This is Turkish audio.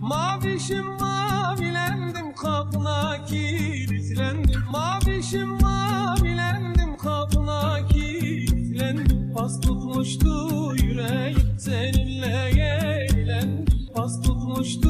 Mavişim mavilendim kapına kilitlendim. Mavişim mavilendim kapına kilitlendim. Pas tutmuştu yüreğim seninle eğlendim. Pas tutmuştu